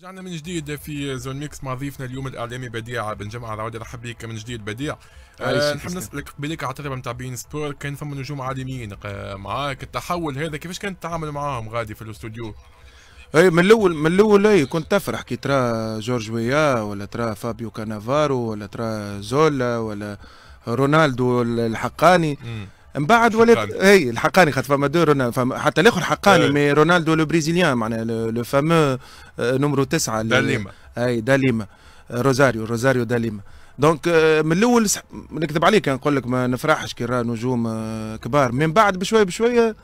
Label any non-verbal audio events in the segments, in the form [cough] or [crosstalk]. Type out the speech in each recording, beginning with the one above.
رجعنا من جديد في Zone Mix مع ضيفنا اليوم الإعلامي بديع بن جمعة العودة. رحب بك من جديد بديع. أه نحب نسألك قبلك على تجربه نتاع beIN Sport كان فما نجوم عالميين معاك. التحول هذا كيفاش كان التعامل معاهم غادي في الاستوديو؟ أي من الأول من الأول أي كنت تفرح. كي ترى جورج وياه ولا ترى فابيو كانافارو ولا ترى زولا ولا رونالدو الحقاني. من بعد ولات اي الحقاني خاطر فما deux رونالدو فما حتى الآخر حقاني mais رونالدو le brésilien معناها le fameux نمرو تسعة داليما. أي داليما. روزاريو روزاريو داليما. donc من الأول نكذب عليك نقول لك ما نفرحش كي نجوم كبار. من بعد بشويه بشويه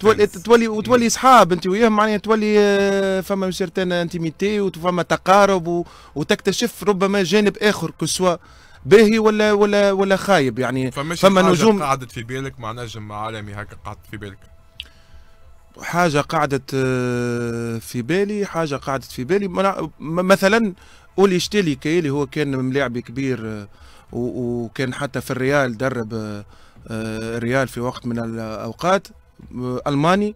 تولي تولي وتولي اصحاب أنت وياهم معناها تولي فما certaine intimité وفما تقارب وتكتشف ربما جانب آخر que ce soit باهي ولا ولا ولا خايب يعني. فما نجوم قعدت في بالك مع نجم عالمي هكا قعدت في بالك؟ حاجة قعدت في بالي حاجة قعدت في بالي. مثلا اولي شتيلي كيلي هو كان ملاعبي كبير وكان حتى في الريال درب الريال في وقت من الأوقات ألماني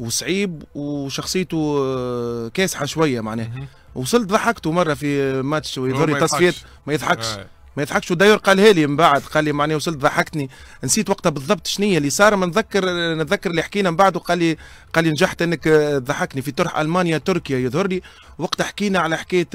وصعيب وشخصيته كاسحة شوية معناها. وصلت ضحكته مرة في ماتش ويظهر تصفيات ما يضحكش. ما يضحكش. وداير قالها لي من بعد قال لي معناها وصلت ضحكتني. نسيت وقتها بالضبط شنية اللي صار. ما نتذكر نتذكر اللي حكينا من بعد وقال لي قال لي نجحت انك ضحكني. في طرح ألمانيا تركيا يظهر لي وقتها حكينا على حكاية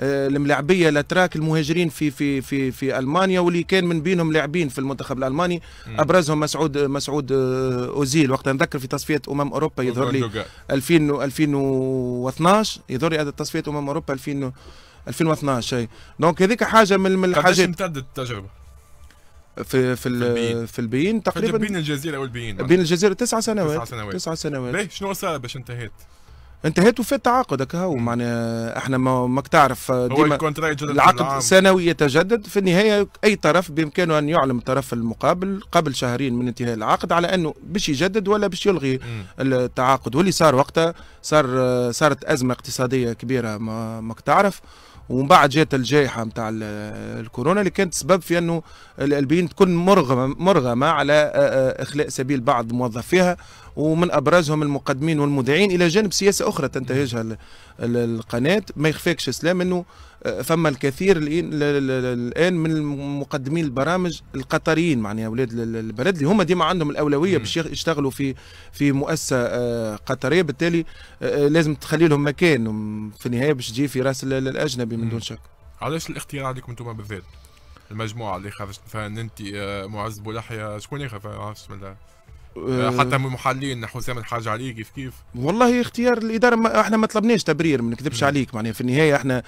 الملاعبية الأتراك المهاجرين في في في في ألمانيا واللي كان من بينهم لاعبين في المنتخب الألماني. أبرزهم مسعود مسعود أوزيل. وقتها نذكر في تصفيات أمم أوروبا يظهر لي 2000 2012 يظهر لي هذا تصفيات أمم أوروبا 2000 2012 اي donc هذيك حاجة من من الحاجات امتدت التجربة؟ في في ال beIN, في ال beIN تقريبا بين الجزيرة وال beIN بين الجزيرة تسع سنوات تسع سنوات. تسع سنوات. ليه شنو صار باش انتهيت؟ انتهيت وفات تعاقد هو معناها إحنا ما ماك تعرف ديما العقد سنوي يتجدد. في النهاية أي طرف بإمكانه أن يعلم الطرف المقابل قبل شهرين من انتهاء العقد على أنه باش يجدد ولا باش يلغي م. التعاقد. واللي صار وقتها صار صارت أزمة اقتصادية كبيرة ما ماك تعرف ومن بعد جات الجائحة نتاع الكورونا اللي كانت سبب في أنه البين تكون مرغمه مرغمة على إخلاء سبيل بعض موظفيها ومن أبرزهم المقدمين والمذيعين إلى جانب سياسة أخرى تنتهجها القناة. ما يخفاكش إسلام إنه فما الكثير الان من مقدمين البرامج القطريين معناها أولاد البلد اللي هما ديما عندهم الأولوية باش يشتغلوا في في مؤسسة قطرية. بالتالي لازم تخلي لهم مكان. في النهاية باش تجي في راس الأجنبي من دون شك. علاش الاختيار عليكم أنتم بالذات؟ المجموعة اللي خرجت فان معز بولحيا شكون بسم الله حتى من المحللين حسام الحاج علي كيف كيف؟ والله اختيار الإدارة ما إحنا ما طلبناش تبرير ما نكذبش عليك معناها في النهاية إحنا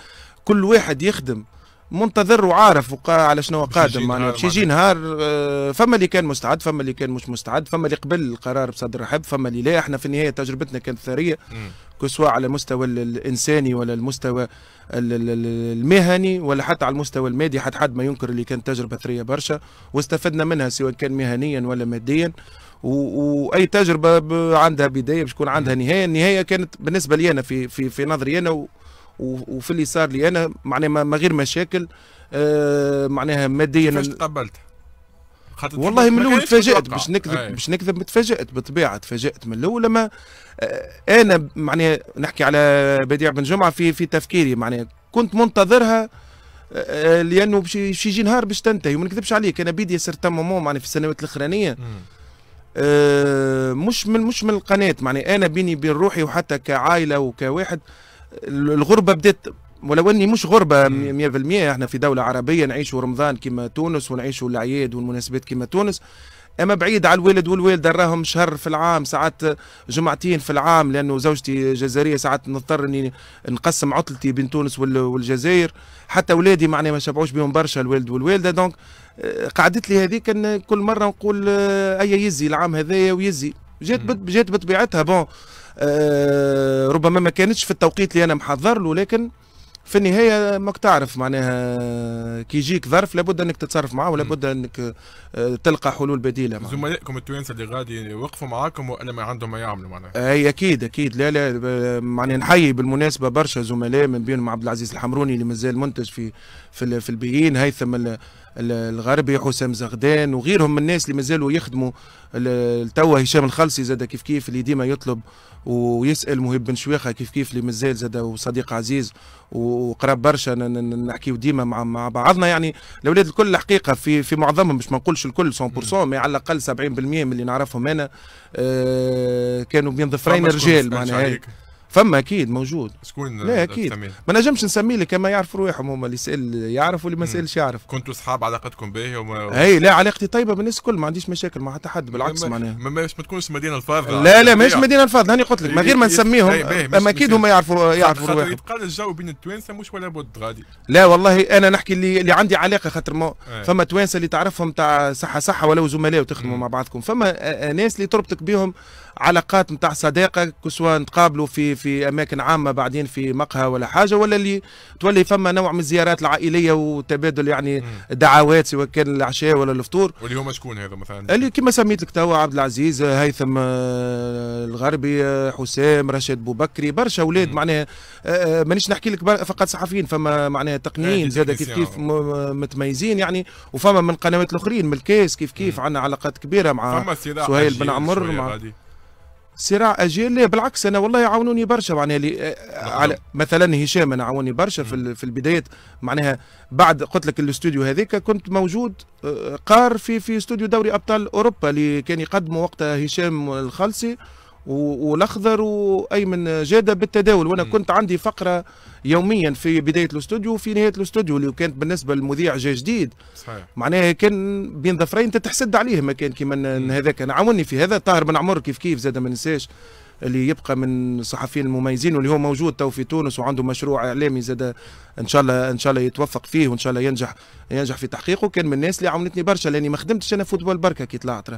كل واحد يخدم منتظر وعارف على شنو قادم معناها. باش يجي نهار فما اللي كان مستعد فما اللي كان مش مستعد فما اللي قبل القرار بصدر رحب فما اللي لا. إحنا في النهاية تجربتنا كانت ثرية سواء على المستوى الإنساني ولا المستوى المهني ولا حتى على المستوى المادي حتى حد ما ينكر اللي كانت تجربة ثرية برشا. واستفدنا منها سواء كان مهنيا ولا ماديا. وأي تجربة عندها بداية باش تكون عندها نهاية. النهاية كانت بالنسبة لي أنا في في في نظري أنا وفي اللي صار لي أنا معناها ما غير مشاكل آه معناها ماديا كيفاش تقبلت؟ والله من الأول تفاجات باش نكذب باش نكذب تفاجات بالطبيعه تفاجات من الأول لما آه أنا معناها نحكي على بديع بن جمعة في في تفكيري معناها كنت منتظرها آه لأنه باش يجي نهار باش تنتهي وما نكذبش عليك أنا بيدي صرت ماما معناها في السنوات الأخرانية. مش من مش من القناة معناها أنا بيني بين روحي وحتى كعائلة وكواحد الغربة بدأت ولو أني مش غربة 100% إحنا في دولة عربية نعيشوا رمضان كما تونس ونعيشوا الاعياد والمناسبات كما تونس. أما بعيد على الوالد والوالده راهم شهر في العام ساعات جمعتين في العام لأنه زوجتي جزائرية ساعات نضطر إني نقسم عطلتي بين تونس والجزائر. حتى اولادي معناها ما شبعوش بهم برشا الوالد والوالده donc قعدت لي هذيك كل مرة نقول أي يزي العام هذايا ويزي. جات جات بطبيعتها. بون آه ربما ما كانتش في التوقيت اللي أنا محضر له لكن في النهاية ماك تعرف معناها كي يجيك ظرف لابد أنك تتصرف معاه ولابد أنك تلقى حلول بديلة معه. زملائكم التوانسه اللي غادي وقفوا معاكم والا ما عندهم ما يعملوا معناها. أي أكيد أكيد. لا لا معناها نحيي بالمناسبة برشا زملاء من بينهم عبد العزيز الحمروني اللي مازال منتج في في في البيين هيثم الغربي حسام زغدان وغيرهم من الناس اللي مازالوا يخدموا توا هشام الخلصي زاد كيف كيف اللي ديما يطلب ويسأل مهيب بن شويخه كيف كيف اللي مازال زاد وصديق عزيز وقراب برشا نحكيو ديما مع مع بعضنا. يعني الأولاد الكل الحقيقة في في معظمهم مش ما نقولش الكل 100% مي على الأقل 70% من اللي نعرفهم أنا آه كانوا بين ظفرين رجال معناها فما أكيد موجود. شكون لا أكيد. ما نجمش نسمي لك كما يعرف روحهم هما اللي يسأل يعرف واللي ما سالش يعرف. كنتوا اصحاب علاقتكم باهيه وما... اي لا علاقتي طيبة بالناس الكل ما عنديش مشاكل مع حتى حد بالعكس معناها. ما ما تكونش مدينة الفاضله لا لا ماهيش مدينة الفاضله هاني قلت لك من غير ما نسميهم أما أكيد هما يعرفوا يعرفوا روحهم. يتقال الجو بين التوانسة مش ولا بد غادي. لا والله أنا نحكي اللي, اللي عندي علاقة خاطر ما فما توانسة اللي تعرفهم تاع صحة صحة ولو زملاء وتخدموا مع بعضكم. فما ناس اللي تربطك بهم علاقات نتاع صداقة سواء نتقابلوا في في أماكن عامة بعدين في مقهى ولا حاجة ولا اللي تولي فما نوع من الزيارات العائلية وتبادل يعني دعوات سواء كان العشاء ولا الفطور. واللي هما شكون هذا مثلا؟ اللي كما سميت لك توا عبد العزيز هيثم آه، الغربي آه، حسام رشيد بوبكري برشا أولاد معناها آه، مانيش نحكي لك فقط صحفيين فما معناها تقنيين زاد كيف كيف متميزين يعني وفما من قنوات الآخرين من الكاس كيف كيف عندنا علاقات كبيرة مع سهيل بن عمر مع صراع أجيال. لا بالعكس أنا والله يعاونوني برشا. معناها لي آه، على مثلا هشام أنا عاوني برشا في في البدايات. معناها بعد قلت لك الاستوديو هذيك كنت موجود آه، قار في في استوديو دوري أبطال أوروبا اللي كان يقدمه وقتها هشام الخلصي. والأخضر وايمن جادة بالتداول. وأنا. كنت عندي فقرة يوميا في بداية الأستوديو وفي نهاية الأستوديو اللي كانت بالنسبة للمذيع جاي جديد. صحيح. معناها كان بين ظفرين انت تحسد عليه ما كان كيما هذاك. أنا عاوني في هذا. طاهر بن عمر كيف كيف؟ زاد ما ننساش. اللي يبقى من الصحفيين المميزين واللي هو موجود. تو في تونس وعنده مشروع إعلامي زاد إن شاء الله إن شاء الله يتوفق فيه وإن شاء الله ينجح ينجح في تحقيقه. كان من الناس اللي عاونتني برشا لأني ما خدمتش أنا football بركة كي طلعت.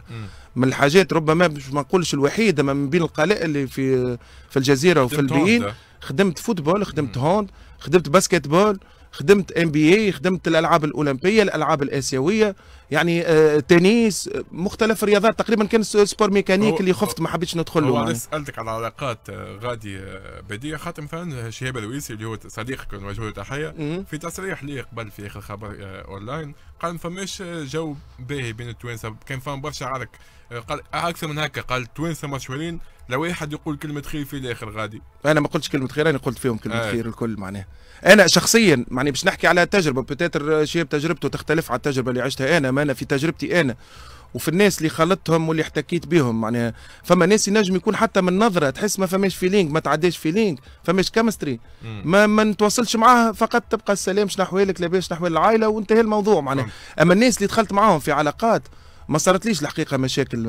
من الحاجات ربما مش ما نقولش الوحيده من بين القلائل اللي في في الجزيرة وفي ال beIN خدمت football خدمت hand خدمت basketball خدمت NBA خدمت الألعاب الأولمبية الألعاب الآسيوية. يعني آه تنس مختلف الرياضات تقريبا كان sport mécanique اللي خفت ما حبيتش ندخل له أنا سالتك على علاقات آه، غادي آه، بديع خاطر مثلا شهاب الويسي اللي هو صديقك ونوجه تحيه في تصريح ليه قبل في آخر خبر أونلاين قال ما فماش جو باهي بين التوانسة؟ كان فهم برشا عرك. قال أكثر من هكا. قال التوانسه مشهورين لو واحد يقول كلمة خير في الآخر غادي. أنا ما قلتش كلمة خير أنا قلت فيهم كلمة آه. خير الكل معناها. أنا شخصيا معني باش نحكي على تجربة بتاتر شيء تجربته تختلف على التجربة اللي عشتها أنا. ما أنا في تجربتي أنا وفي الناس اللي خلطتهم واللي احتكيت بهم معناها فما ناس ينجم يكون حتى من نظرة تحس ما فماش feeling ما تعداش feeling فماش chemistry ما ما نتواصلش معاه فقط تبقى السلام شنو احوالك لاباس شنو احوال العائله وانتهى الموضوع. معناها أما الناس اللي دخلت معاهم في علاقات ما صارتليش الحقيقة مشاكل؟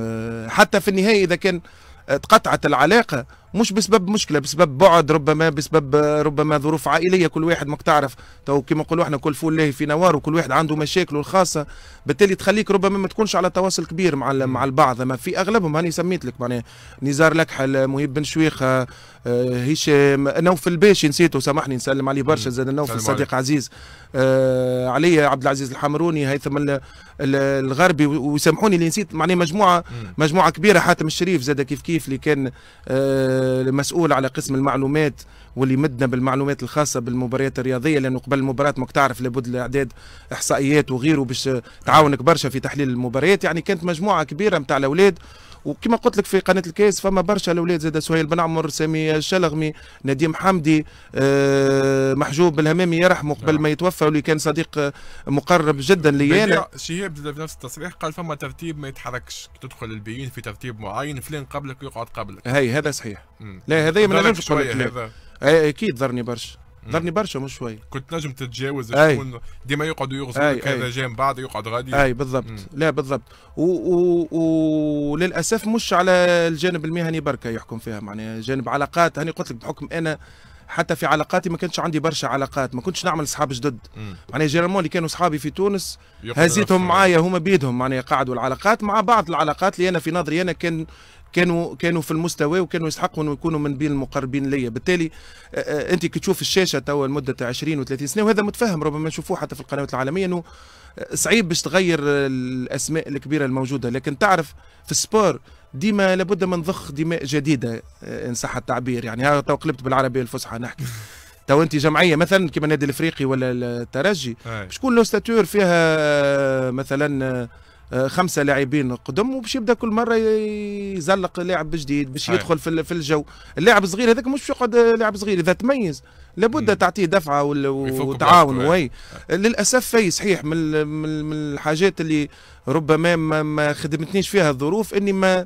حتى في النهاية إذا كان تقطعت العلاقة مش بسبب مشكلة بسبب بعد ربما بسبب ربما ظروف عائلية. كل واحد ماك تعرف. تو كما نقولوا إحنا كل فول لاهي في نوارو وكل واحد عنده مشاكله الخاصة. بالتالي تخليك ربما ما تكونش على تواصل كبير مع مع البعض. أما في أغلبهم هاني سميت لك معناها نزار لكحل مهيب بن شويخة آه، هشام نوفل باشي نسيته سامحني نسلم عليه برشا زاد نوفل صديق عزيز. آه علي عبد العزيز الحمروني هيثم الغربي ويسامحوني اللي نسيت معناها مجموعة مجموعة كبيرة حاتم الشريف زاد كيف كيف اللي كان آه مسؤول على قسم المعلومات واللي مدنا بالمعلومات الخاصة بالمباريات الرياضية لأنه قبل المباراة ماك تعرف لابد لإعداد إحصائيات وغيره باش تعاونك برشا في تحليل المباريات. يعني كانت مجموعة كبيرة نتاع الأولاد وكما قلت لك في قناة الكاس فما برشا الأولاد زاد سهيل بن عمر سامي الشلغمي نديم حمدي آه، محجوب الهمامي يرحمه قبل نعم. ما يتوفى واللي كان صديق مقرب جدا لي أنا شهاب في نفس التصريح قال فما ترتيب ما يتحركش. تدخل البيين في ترتيب معين فلان قبلك يقعد قبلك. هي هذا صحيح. مم. لا هذا ما نجمش أكيد ضرني برشا. ضرني برشا مش شوي. كنت نجم تتجاوز تكون ديما يقعدوا يغزوا هذا جاي من بعض يقعد غادي. أي بالضبط. مم. لا بالضبط. وللأسف مش على الجانب المهني بركة يحكم فيها. معناها جانب علاقات. هاني قلت لك بحكم أنا حتى في علاقاتي ما كانش عندي برشا علاقات ما كنتش نعمل أصحاب جدد. معناها جيرالمون اللي كانوا أصحابي في تونس هزيتهم معايا هما بيدهم معناها قعدوا العلاقات مع بعض. العلاقات اللي أنا في نظري أنا كان كانوا كانوا في المستوى وكانوا يستحقوا إنه يكونوا من بين المقربين ليا. بالتالي أنت كي تشوف الشاشة توا لمدة 20 و30 سنة وهذا متفهم ربما نشوفوه حتى في القنوات العالمية إنه صعيب باش تغير الأسماء الكبيرة الموجودة. لكن تعرف في ال sport ديما لابد من ضخ دماء جديدة إن صح التعبير. يعني هذا قلبت بالعربيه الفصحى نحكي. [laughs] تو أنت جمعية مثلا كما النادي الإفريقي ولا الترجي. باش تكون لو ستاتور فيها مثلا خمسة لاعبين قدم وباش يبدا كل مرة يزلق لاعب جديد باش يدخل في في الجو. اللاعب الصغير هذاك مش يقعد لاعب صغير. إذا تميز لابد تعطيه دفعة وتعاون وي. للأسف في صحيح من من الحاجات اللي ربما ما, ما خدمتنيش فيها الظروف إني ما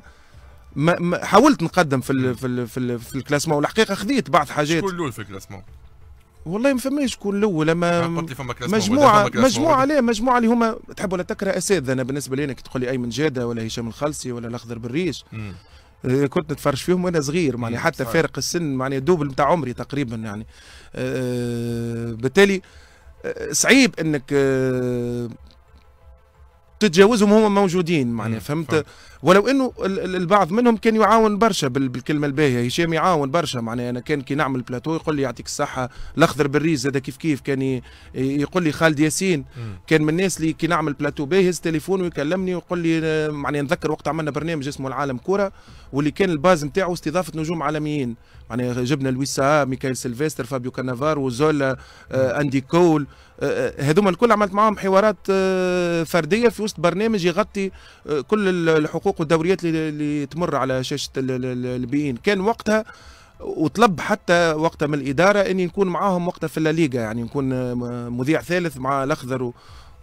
ما حاولت نقدم في ال في ال في, ال في الكلاسمون والحقيقة خذيت بعض حاجات. شكون الأول في الكلاسمون؟ والله ما فماش شكون الأول أما مجموعه مجموعة ليه مجموعة اللي هما تحب ولا تكره اساتذه أنا بالنسبة لي أنا كي تقول لي أيمن جادة ولا هشام الخلصي ولا الأخضر بالريش آه، كنت نتفرج فيهم وأنا صغير يعني حتى صحيح. فارق السن يعني double نتاع عمري تقريبا يعني. أه بالتالي آه، صعيب إنك أه تتجاوزهم هم موجودين معناها فهمت. ولو إنه البعض منهم كان يعاون برشا بالكلمة الباهية هشام يعاون برشا. معناها أنا كان كي نعمل بلاتو يقول لي يعطيك الصحة الأخضر بالريش هذا كيف كيف؟ كان يقول لي خالد ياسين. كان من الناس اللي كي نعمل بلاتو باهي يهز تليفون ويكلمني ويقول لي معناها نذكر وقت عملنا برنامج اسمه العالم كوره واللي كان ال base نتاعو استضافة نجوم عالميين. معناها جبنا لويسا ميكائيل سيلفستر فابيو كانافارو وزولا آه أندي كول آه هذوما الكل عملت معاهم حوارات آه فردية في وسط برنامج يغطي آه كل الحقوق والدوريات اللي تمر على شاشة ال beIN كان وقتها وطلب حتى وقتها من الإدارة اني نكون معاهم وقتها في الليغا يعني نكون مذيع ثالث مع الأخضر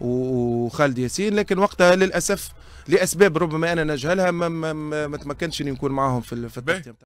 وخالد ياسين. لكن وقتها للأسف لأسباب ربما أنا نجهلها ما, ما, ما تمكنش اني نكون معاهم في التغطية